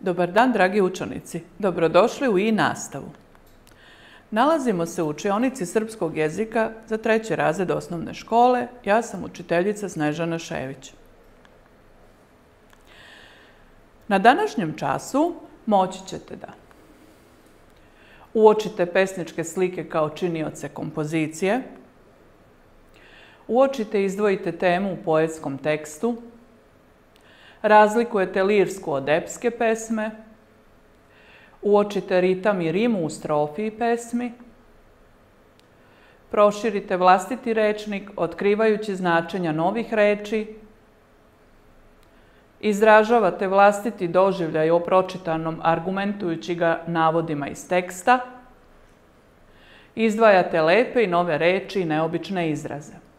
Dobar dan, dragi učenici. Dobrodošli u i nastavu. Nalazimo se u učionici srpskog jezika za treći razred osnovne škole. Ja sam učiteljica Snežana Šević. Na današnjem času moći ćete da uočite pesničke slike kao činioce kompozicije, uočite i izdvojite temu u poetskom tekstu, razlikujete lirsku od epske pesme, uočite ritam i rimu u strofi i pesmi, proširite vlastiti rečnik otkrivajući značenja novih reči, izražavate vlastiti doživljaj o pročitanom argumentujući ga navodima iz teksta, izdvajate lepe i nove reči i neobične izraze.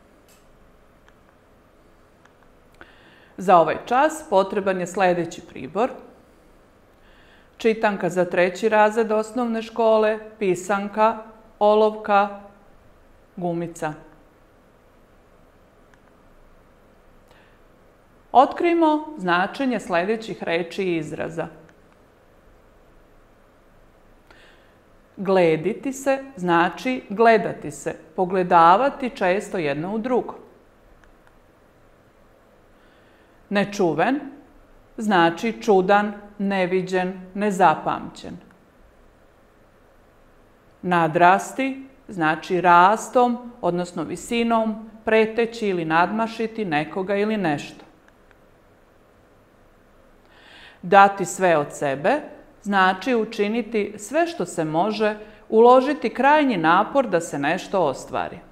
Za ovaj čas potreban je sljedeći pribor. Čitanka za treći razred osnovne škole, pisanka, olovka, gumica. Otkrijmo značenje sljedećih reči i izraza. Glediti se znači gledati se, pogledavati često jedno u drugo. Nečuven znači čudan, neviđen, nezapamćen. Nadrasti znači rastom, odnosno visinom, preteći ili nadmašiti nekoga ili nešto. Dati sve od sebe znači učiniti sve što se može, uložiti krajnji napor da se nešto ostvari.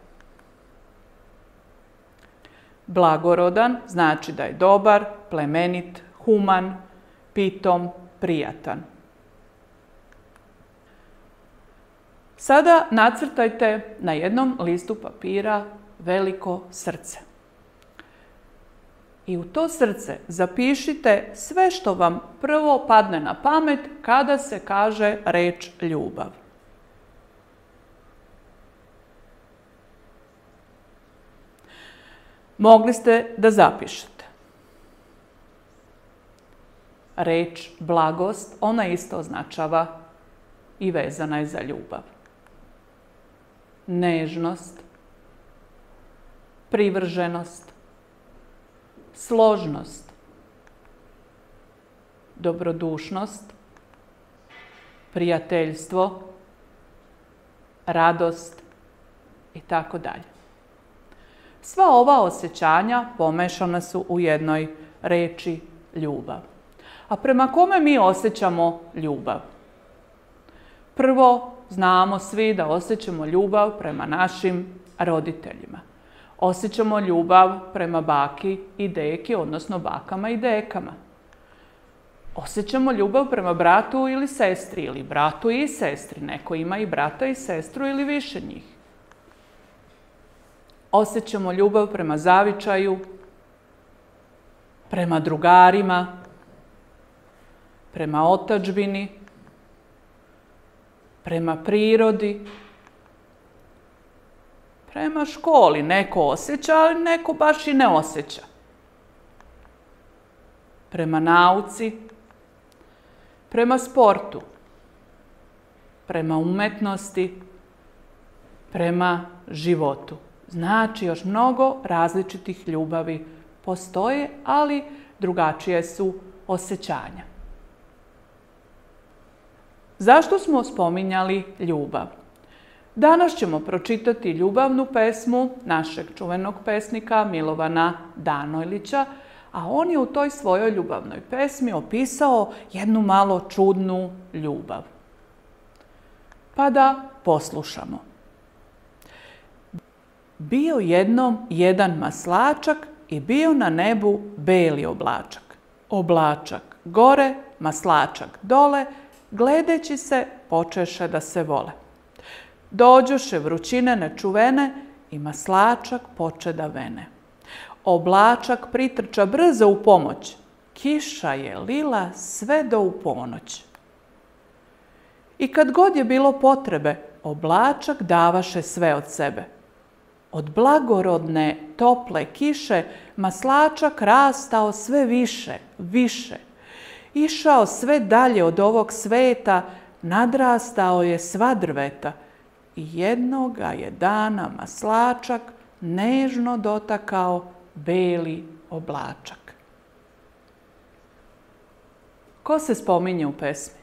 Blagorodan znači da je dobar, plemenit, human, pitom, prijatan. Sada nacrtajte na jednom listu papira veliko srce. I u to srce zapišite sve što vam prvo padne na pamet kada se kaže reč ljubav. Mogli ste da zapišete. Reč blagost, ona isto označava i vezana je za ljubav. Nežnost, privrženost, složnost, dobrodušnost, prijateljstvo, radost i tako dalje. Sva ova osjećanja pomešana su u jednoj reči ljubav. A prema kome mi osjećamo ljubav? Prvo, znamo svi da osjećamo ljubav prema našim roditeljima. Osjećamo ljubav prema baki i deki, odnosno bakama i dekama. Osjećamo ljubav prema bratu ili sestri, ili bratu i sestri. Neko ima i brata i sestru ili više njih. Osjećamo ljubav prema zavičaju, prema drugarima, prema otačbini, prema prirodi, prema školi. Neko osjeća, ali neko baš i ne osjeća. Prema nauci, prema sportu, prema umetnosti, prema životu. Znači još mnogo različitih ljubavi postoje, ali drugačije su osjećanja. Zašto smo spominjali ljubav? Danas ćemo pročitati ljubavnu pesmu našeg čuvenog pesnika Milovana Danojlića, a on je u toj svojoj ljubavnoj pesmi opisao jednu malo čudnu ljubav. Pa da poslušamo. Bio jednom jedan maslačak i bio na nebu beli oblačak. Oblačak gore, maslačak dole, gledeći se počeše da se vole. Dođoše vrućine nečuvene i maslačak poče da vene. Oblačak pritrča brzo u pomoć. Kiša je lila sve do u ponoć. I kad god je bilo potrebe, oblačak davaše sve od sebe. Od blagorodne, tople kiše maslačak rastao sve više, više. Išao sve dalje od ovog sveta, nadrastao je sva drveta i jednoga je dana maslačak nežno dotakao beli oblačak. Ko se spominje u pesmi?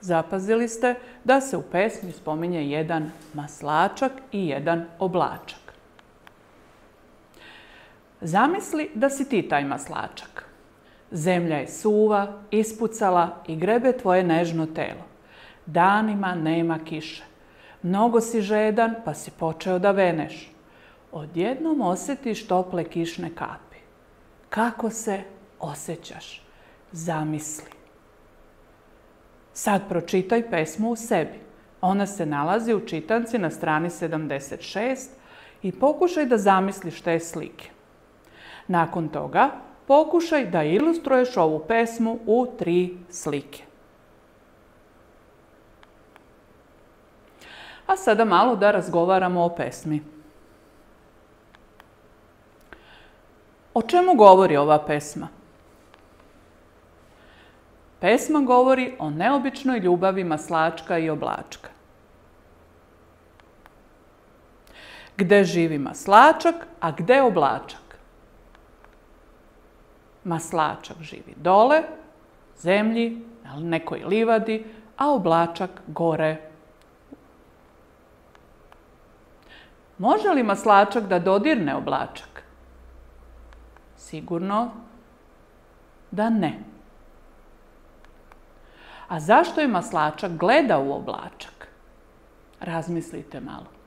Zapazili ste da se u pesmi spominje jedan maslačak i jedan oblačak. Zamisli da si ti taj maslačak. Zemlja je suva, ispucala i grebe tvoje nežno telo. Danima nema kiše. Mnogo si žedan pa si počeo da veneš. Odjednom osjetiš tople kišne kapi. Kako se osjećaš? Zamisli. Sad pročitaj pesmu u sebi. Ona se nalazi u čitanci na strani 76 i pokušaj da zamisliš te slike. Nakon toga pokušaj da ilustruješ ovu pesmu u tri slike. A sada malo da razgovaramo o pesmi. O čemu govori ova pesma? Pesma govori o neobičnoj ljubavi maslačka i oblačka. Gde živi maslačak, a gde oblačak? Maslačak živi dole, zemlji, na nekoj livadi, a oblačak gore. Može li maslačak da dodirne oblačak? Sigurno da ne. A zašto je maslačak gleda u oblačak? Razmislite malo.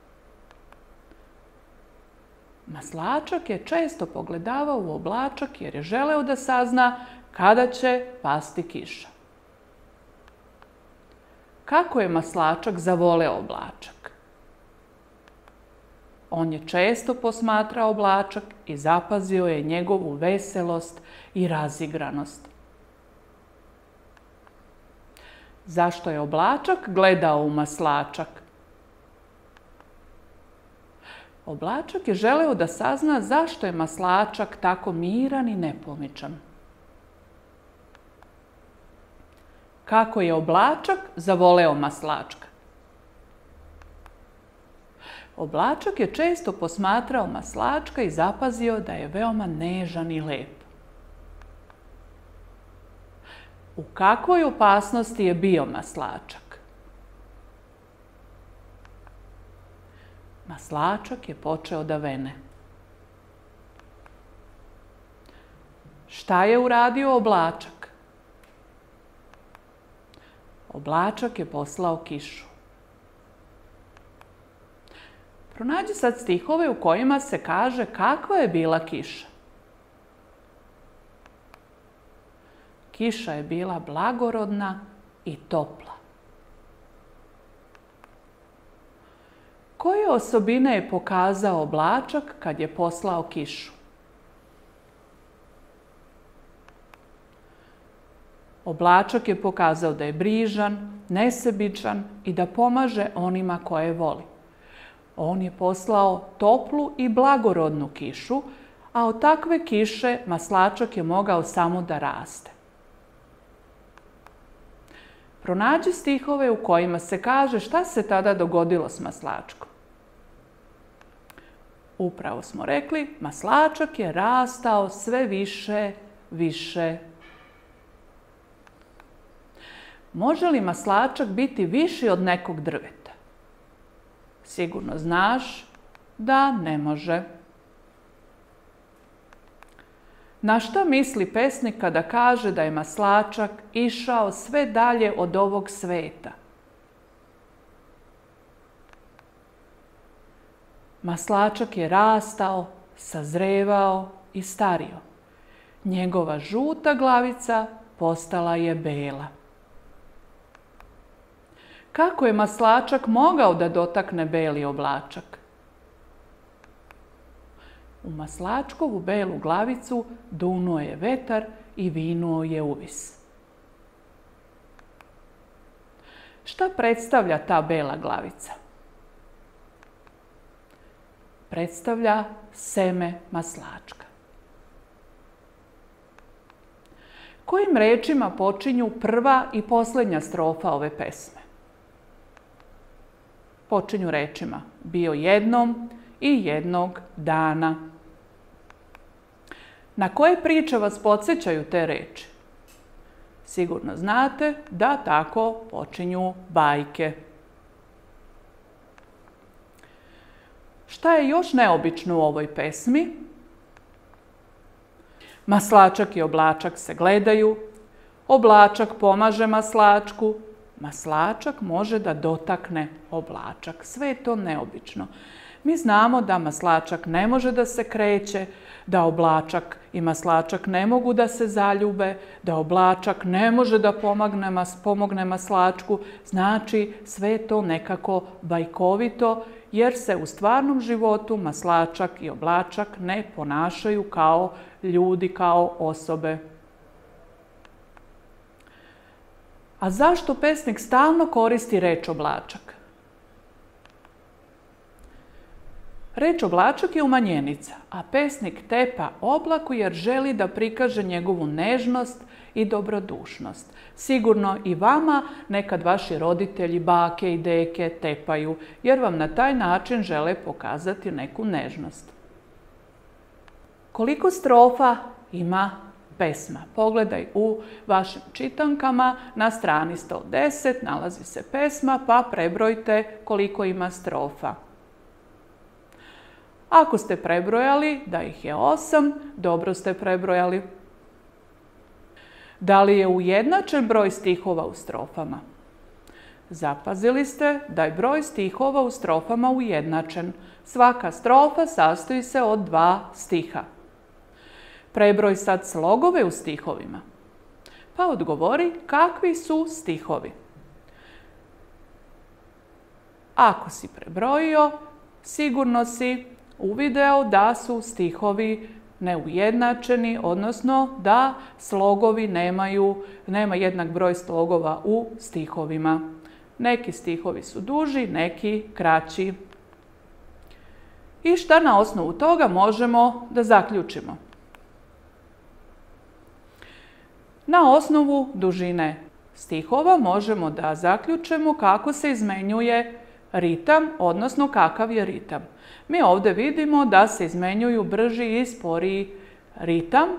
Maslačak je često pogledavao u oblačak jer je želeo da sazna kada će pasti kiša. Kako je maslačak zavoleo oblačak? On je često posmatrao oblačak i zapazio je njegovu veselost i razigranost. Zašto je oblačak gledao u maslačak? Oblačak je želeo da sazna zašto je maslačak tako miran i nepomičan. Kako je oblačak zavoleo maslačka? Oblačak je često posmatrao maslačka i zapazio da je veoma nežan i lep. U kakvoj opasnosti je bio maslačak? Maslačak je počeo da vene. Šta je uradio oblačak? Oblačak je poslao kišu. Pronađi sad stihove u kojima se kaže kakva je bila kiša. Kiša je bila blagorodna i topla. Koje osobine je pokazao oblačak kad je poslao kišu? Oblačak je pokazao da je brižan, nesebičan i da pomaže onima koje voli. On je poslao toplu i blagorodnu kišu, a od takve kiše maslačak je mogao samo da raste. Pronađi stihove u kojima se kaže šta se tada dogodilo s maslačkom. Upravo smo rekli, maslačak je rastao sve više, više. Može li maslačak biti viši od nekog drveta? Sigurno znaš da ne može. Na šta misli pesnik kada kaže da je maslačak išao sve dalje od ovog sveta? Maslačak je rastao, sazrevao i stario. Njegova žuta glavica postala je bela. Kako je maslačak mogao da dotakne beli oblačak? U maslačkovu belu glavicu dunuo je vetar i vinuo je uvis. Šta predstavlja ta bela glavica? Predstavlja seme maslačka. Kojim rečima počinju prva i posljednja strofa ove pesme? Počinju rečima bio jednom i jednog dana. Na koje priče vas podsjećaju te reči? Sigurno znate da tako počinju bajke. Šta je još neobično u ovoj pesmi? Maslačak i oblačak se gledaju, oblačak pomaže maslačku, maslačak može da dotakne oblačak. Sve je to neobično. Mi znamo da maslačak ne može da se kreće, da oblačak i maslačak ne mogu da se zaljube, da oblačak ne može da pomogne, pomogne maslačku. Znači, sve to nekako bajkovito, jer se u stvarnom životu maslačak i oblačak ne ponašaju kao ljudi, kao osobe. A zašto pesnik stalno koristi reč oblačak? Reč oblačak je umanjenica, a pesnik tepa oblaku jer želi da prikaže njegovu nežnost i dobrodušnost. Sigurno i vama nekad vaši roditelji, bake i deke tepaju, jer vam na taj način žele pokazati neku nežnost. Koliko strofa ima pesma? Pogledaj u vašim čitankama na strani 110 nalazi se pesma pa prebrojte koliko ima strofa. Ako ste prebrojali da ih je osam, dobro ste prebrojali. Da li je ujednačen broj stihova u strofama? Zapazili ste da je broj stihova u strofama ujednačen. Svaka strofa sastoji se od dva stiha. Prebroj sad slogove u stihovima. Pa odgovori kakvi su stihovi. Ako si prebrojio, sigurno si uvideo da su stihovi neujednačeni, odnosno da slogovi nemaju, nema jednak broj slogova u stihovima. Neki stihovi su duži, neki kraći. I šta na osnovu toga možemo da zaključimo? Na osnovu dužine stihova možemo da zaključimo kako se izmenjuje ritam, odnosno kakav je ritam. Mi ovdje vidimo da se izmenjuju brži i sporiji ritam,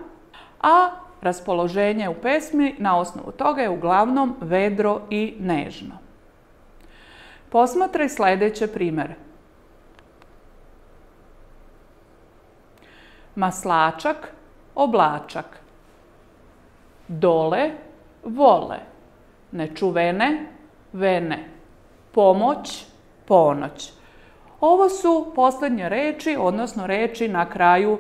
a raspoloženje u pesmi na osnovu toga je uglavnom vedro i nežno. Posmatraj sljedeće primjere. Maslačak, oblačak. Dole, vole. Nečuvene, vene. Pomoć, ponoć. Ovo su posljednje reči, odnosno reči na kraju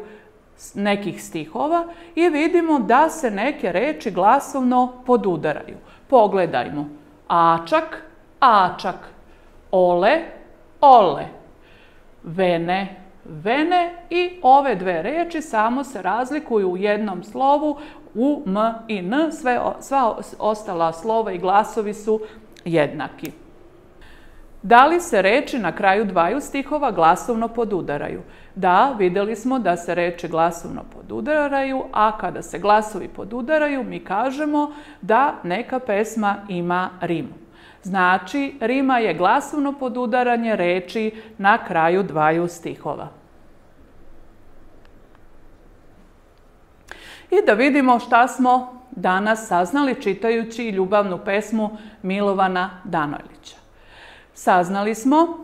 nekih stihova i vidimo da se neke reči glasovno podudaraju. Pogledajmo. Ačak, ačak. Ole, ole. Vene, vene i ove dve reči samo se razlikuju u jednom slovu u m i n. Sve, sva ostala slova i glasovi su jednaki. Da li se reči na kraju dvaju stihova glasovno podudaraju? Da, vidjeli smo da se reči glasovno podudaraju, a kada se glasovi podudaraju mi kažemo da neka pesma ima rimu. Znači, rima je glasovno podudaranje reči na kraju dvaju stihova. I da vidimo šta smo danas saznali čitajući ljubavnu pesmu Milovana Danojlića. Saznali smo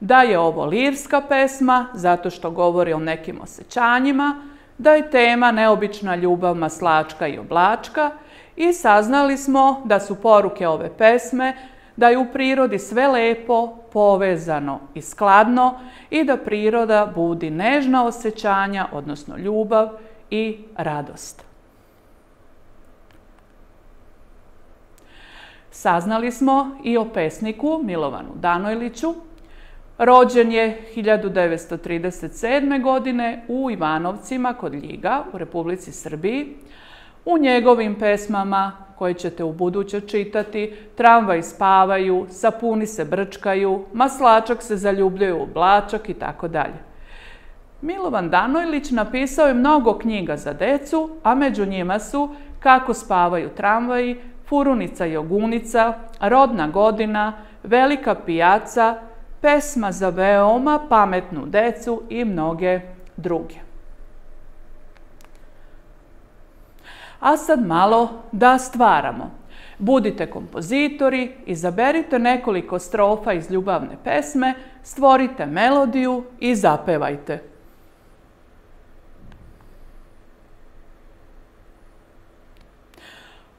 da je ovo lirska pesma zato što govori o nekim osjećanjima, da je tema neobična ljubav maslačka i oblačka i saznali smo da su poruke ove pesme da je u prirodi sve lepo, povezano i skladno i da priroda budi nežna osjećanja, odnosno ljubav i radost. Saznali smo i o pesniku Milovanu Danojliću. Rođen je 1937. godine u Ivanovcima kod Ljiga u Republici Srbiji. U njegovim pesmama koje ćete u buduće čitati, tramvaj spavaju, sapuni se brčkaju, maslačak se zaljubljuje u oblačak i. Milovan Danojlić napisao je mnogo knjiga za decu, a među njima su kako spavaju tramvaji, furunica jogunica, rodna godina, velika pijaca, pesma za veoma pametnu decu i mnoge druge. A sad malo da stvaramo. Budite kompozitori, izaberite nekoliko strofa iz ljubavne pesme, stvorite melodiju i zapevajte.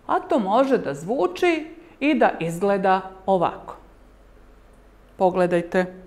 A to može da zvuči i da izgleda ovako. Pogledajte.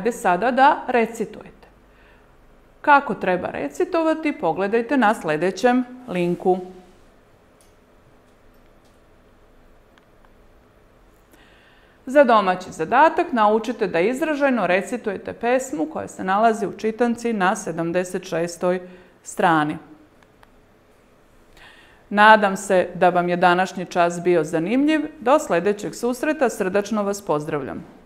Hajde sada da recitujete. Kako treba recitovati, pogledajte na sljedećem linku. Za domaći zadatak naučite da izražajno recitujete pesmu koja se nalazi u čitanci na 76. strani. Nadam se da vam je današnji čas bio zanimljiv. Do sljedećeg susreta srdačno vas pozdravljam.